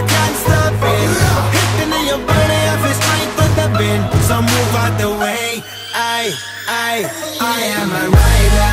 I can't stop it. Hitting in your body, I feel strength with the bin. So move out the way. I, I, I am a rider,